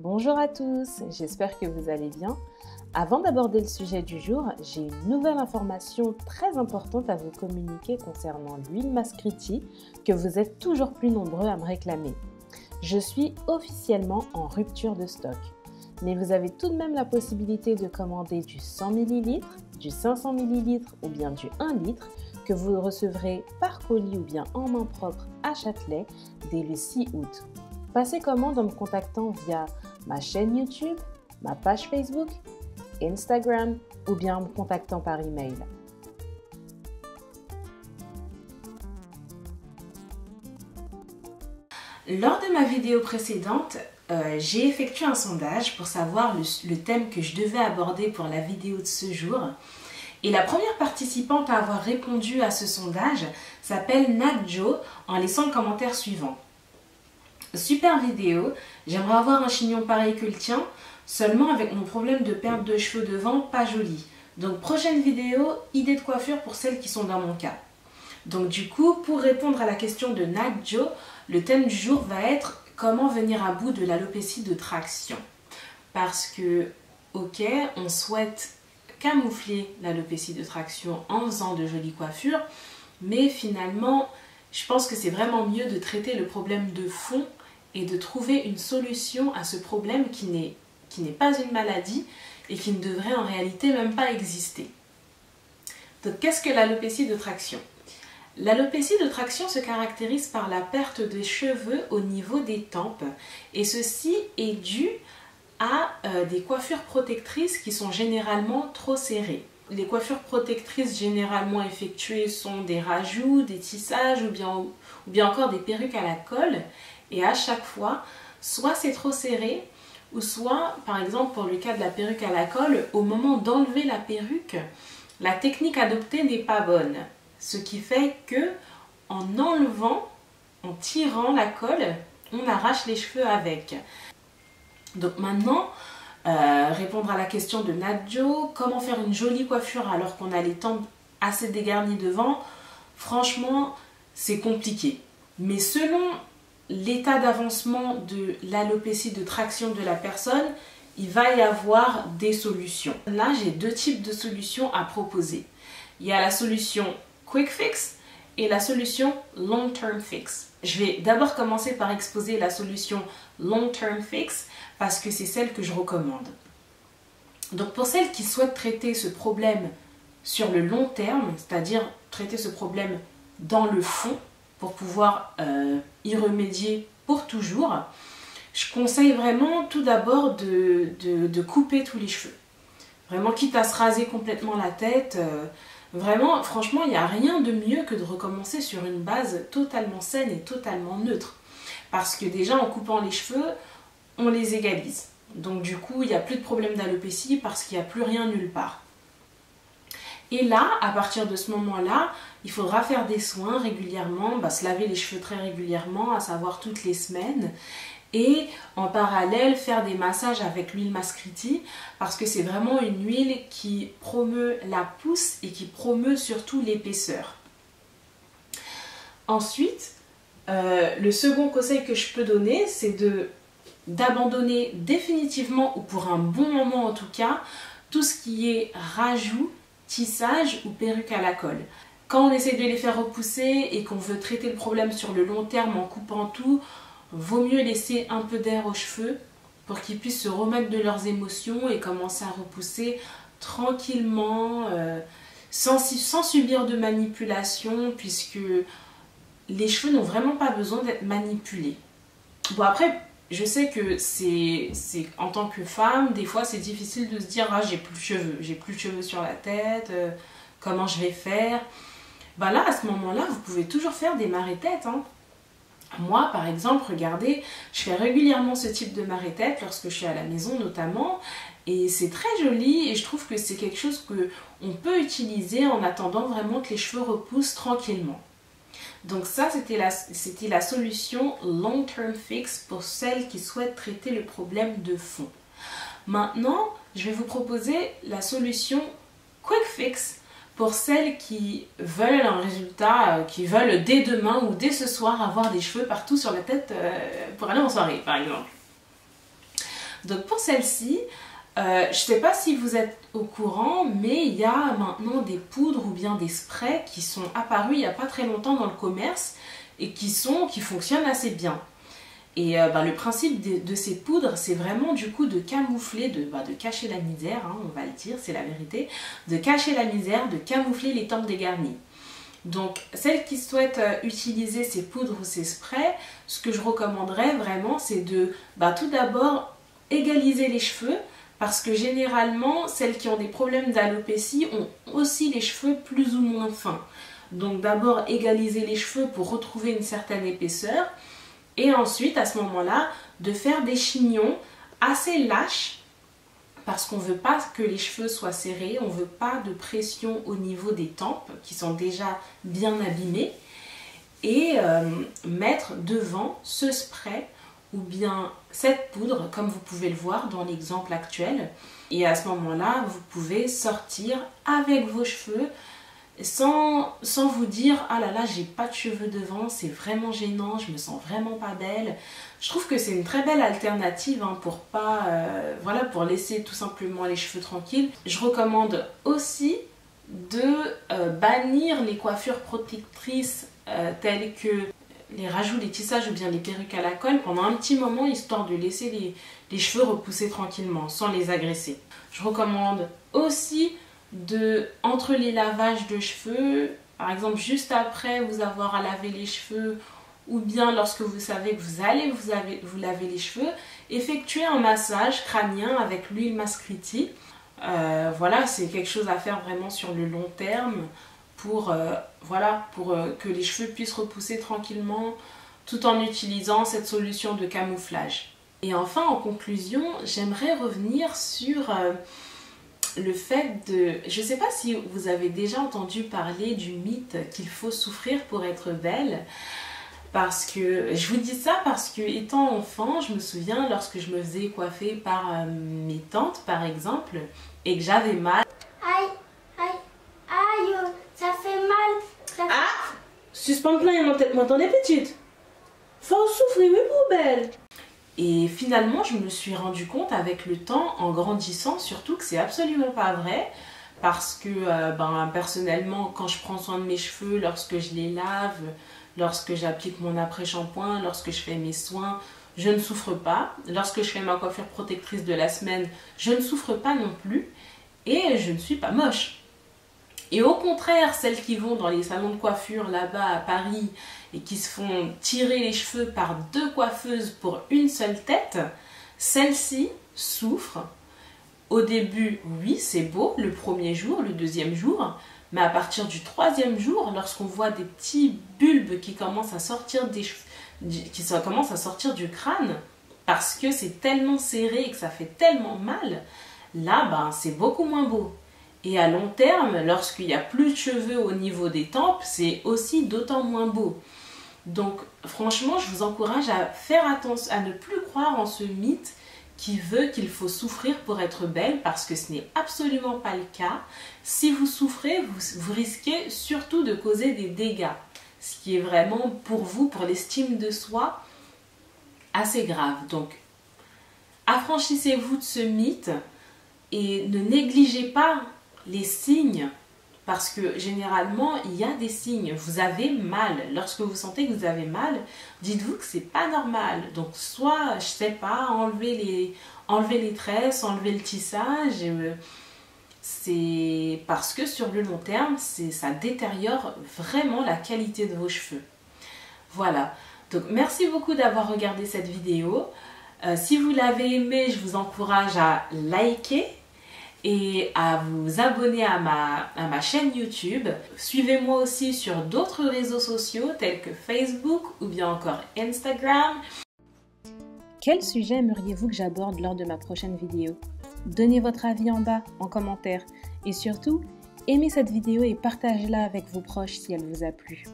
Bonjour à tous, j'espère que vous allez bien. Avant d'aborder le sujet du jour, j'ai une nouvelle information très importante à vous communiquer concernant l'huile Mascriti que vous êtes toujours plus nombreux à me réclamer. Je suis officiellement en rupture de stock, mais vous avez tout de même la possibilité de commander du 100 ml, du 500 ml ou bien du 1 litre que vous recevrez par colis ou bien en main propre à Châtelet dès le 6 août. Passez commande en me contactant via ma chaîne YouTube, ma page Facebook, Instagram ou bien en me contactant par email? Lors de ma vidéo précédente, euh, j'ai effectué un sondage pour savoir le, thème que je devais aborder pour la vidéo de ce jour. Et la première participante à avoir répondu à ce sondage s'appelle Nadjo en laissant le commentaire suivant. Super vidéo, j'aimerais avoir un chignon pareil que le tien, seulement avec mon problème de perte de cheveux devant pas joli. Donc prochaine vidéo, idée de coiffure pour celles qui sont dans mon cas. Donc du coup, pour répondre à la question de Nadjo, le thème du jour va être comment venir à bout de l'alopécie de traction? Parce que, ok, on souhaite camoufler l'alopécie de traction en faisant de jolies coiffures, mais finalement, je pense que c'est vraiment mieux de traiter le problème de fond et de trouver une solution à ce problème qui n'est pas une maladie et qui ne devrait en réalité même pas exister. Donc qu'est-ce que l'alopécie de traction? L'alopécie de traction se caractérise par la perte de cheveux au niveau des tempes et ceci est dû à euh, des coiffures protectrices qui sont généralement trop serrées. Les coiffures protectrices généralement effectuées sont des rajouts, des tissages ou bien, ou bien encore des perruques à la colle et à chaque fois, soit c'est trop serré, ou soit, par exemple, pour le cas de la perruque à la colle, au moment d'enlever la perruque, la technique adoptée n'est pas bonne. Ce qui fait que, en enlevant, en tirant la colle, on arrache les cheveux avec. Donc maintenant, euh, répondre à la question de Nadjo, comment faire une jolie coiffure alors qu'on a les tempes assez dégarnies devant, franchement, c'est compliqué. Mais selon l'état d'avancement de l'alopécie de traction de la personne, il va y avoir des solutions. Là, j'ai deux types de solutions à proposer. Il y a la solution Quick Fix et la solution Long Term Fix. Je vais d'abord commencer par exposer la solution Long Term Fix parce que c'est celle que je recommande. Donc pour celles qui souhaitent traiter ce problème sur le long terme, c'est-à-dire traiter ce problème dans le fond, pour pouvoir euh, y remédier pour toujours, je conseille vraiment tout d'abord de, couper tous les cheveux. Vraiment, quitte à se raser complètement la tête, euh, vraiment, franchement, il n'y a rien de mieux que de recommencer sur une base totalement saine et totalement neutre. Parce que déjà, en coupant les cheveux, on les égalise. Donc du coup, il n'y a plus de problème d'alopécie parce qu'il n'y a plus rien nulle part. Et là, à partir de ce moment-là, il faudra faire des soins régulièrement, bah, se laver les cheveux très régulièrement, à savoir toutes les semaines. Et en parallèle, faire des massages avec l'huile Mascriti parce que c'est vraiment une huile qui promeut la pousse et qui promeut surtout l'épaisseur. Ensuite, euh, le second conseil que je peux donner, c'est d'abandonner définitivement, ou pour un bon moment en tout cas, tout ce qui est rajout tissage ou perruque à la colle. Quand on essaie de les faire repousser et qu'on veut traiter le problème sur le long terme en coupant tout, vaut mieux laisser un peu d'air aux cheveux pour qu'ils puissent se remettre de leurs émotions et commencer à repousser tranquillement, euh, sans, sans subir de manipulation, puisque les cheveux n'ont vraiment pas besoin d'être manipulés. Bon après, je sais que c'est en tant que femme, des fois c'est difficile de se dire ah j'ai plus de cheveux, j'ai plus de cheveux sur la tête, euh, comment je vais faire? Bah là à ce moment-là vous pouvez toujours faire des marées-têtes. Hein. Moi par exemple, regardez, je fais régulièrement ce type de marée-tête lorsque je suis à la maison notamment et c'est très joli et je trouve que c'est quelque chose que on peut utiliser en attendant vraiment que les cheveux repoussent tranquillement. Donc ça, c'était la, solution long-term fix pour celles qui souhaitent traiter le problème de fond. Maintenant, je vais vous proposer la solution quick fix pour celles qui veulent un résultat, euh, qui veulent dès demain ou dès ce soir avoir des cheveux partout sur la tête euh, pour aller en soirée, par exemple. Donc pour celle-ci, euh, je ne sais pas si vous êtes au courant, mais il y a maintenant des poudres ou bien des sprays qui sont apparus il n'y a pas très longtemps dans le commerce et qui, sont, qui fonctionnent assez bien. Et euh, bah, le principe de, ces poudres, c'est vraiment du coup de camoufler, de, bah, cacher la misère, hein, on va le dire, c'est la vérité, de cacher la misère, de camoufler les tempes dégarnies. Donc, celles qui souhaitent euh, utiliser ces poudres ou ces sprays, ce que je recommanderais vraiment, c'est de bah, tout d'abord égaliser les cheveux, parce que généralement, celles qui ont des problèmes d'alopécie ont aussi les cheveux plus ou moins fins. Donc d'abord égaliser les cheveux pour retrouver une certaine épaisseur. Et ensuite, à ce moment-là, de faire des chignons assez lâches parce qu'on ne veut pas que les cheveux soient serrés, on ne veut pas de pression au niveau des tempes qui sont déjà bien abîmées. Et euh, mettre devant ce spray ou bien cette poudre, comme vous pouvez le voir dans l'exemple actuel. Et à ce moment-là, vous pouvez sortir avec vos cheveux sans, sans vous dire « Ah là là, j'ai pas de cheveux devant, c'est vraiment gênant, je me sens vraiment pas belle. » Je trouve que c'est une très belle alternative hein, pour pas... Euh, voilà, pour laisser tout simplement les cheveux tranquilles. Je recommande aussi de euh, bannir les coiffures protectrices euh, telles que les rajouts, les tissages ou bien les perruques à la colle pendant un petit moment histoire de laisser les, cheveux repousser tranquillement sans les agresser. Je recommande aussi de, entre les lavages de cheveux, par exemple juste après vous avoir à laver les cheveux ou bien lorsque vous savez que vous allez vous, laver les cheveux, effectuer un massage crânien avec l'huile Mascriti. Euh, voilà, c'est quelque chose à faire vraiment sur le long terme pour, euh, voilà, pour euh, que les cheveux puissent repousser tranquillement tout en utilisant cette solution de camouflage. Et enfin, en conclusion, j'aimerais revenir sur euh, le fait de... Je ne sais pas si vous avez déjà entendu parler du mythe qu'il faut souffrir pour être belle. Parce que, je vous dis ça parce que étant enfant, je me souviens lorsque je me faisais coiffer par mes tantes par exemple, et que j'avais mal aïe ça fait mal. Ah Suspends plein, mon tête. M'entendez, petite Faut souffrir, oui, poubelle. Et finalement, je me suis rendu compte avec le temps, en grandissant, surtout que c'est absolument pas vrai. Parce que, euh, ben, personnellement, quand je prends soin de mes cheveux, lorsque je les lave, lorsque j'applique mon après-shampoing, lorsque je fais mes soins, je ne souffre pas. Lorsque je fais ma coiffure protectrice de la semaine, je ne souffre pas non plus. Et je ne suis pas moche. Et au contraire, celles qui vont dans les salons de coiffure là-bas à Paris et qui se font tirer les cheveux par deux coiffeuses pour une seule tête, celles-ci souffrent. Au début, oui, c'est beau, le premier jour, le deuxième jour, mais à partir du troisième jour, lorsqu'on voit des petits bulbes qui commencent à sortir des qui commencent à sortir du crâne, parce que c'est tellement serré et que ça fait tellement mal, là, ben, c'est beaucoup moins beau. Et à long terme, lorsqu'il n'y a plus de cheveux au niveau des tempes, c'est aussi d'autant moins beau. Donc franchement, je vous encourage à faire attention, à ne plus croire en ce mythe qui veut qu'il faut souffrir pour être belle parce que ce n'est absolument pas le cas. Si vous souffrez, vous, vous, risquez surtout de causer des dégâts, ce qui est vraiment pour vous, pour l'estime de soi, assez grave. Donc affranchissez-vous de ce mythe et ne négligez pas les signes, parce que généralement, il y a des signes. Vous avez mal. Lorsque vous sentez que vous avez mal, dites-vous que c'est pas normal. Donc, soit, je sais pas, enlever les, enlever les tresses, enlever le tissage. Euh, c'est parce que sur le long terme, ça détériore vraiment la qualité de vos cheveux. Voilà. Donc, merci beaucoup d'avoir regardé cette vidéo. Euh, si vous l'avez aimé, je vous encourage à liker et à vous abonner à ma, chaîne YouTube. Suivez-moi aussi sur d'autres réseaux sociaux tels que Facebook ou bien encore Instagram. Quel sujet aimeriez-vous que j'aborde lors de ma prochaine vidéo? Donnez votre avis en bas, en commentaire. Et surtout, aimez cette vidéo et partagez-la avec vos proches si elle vous a plu.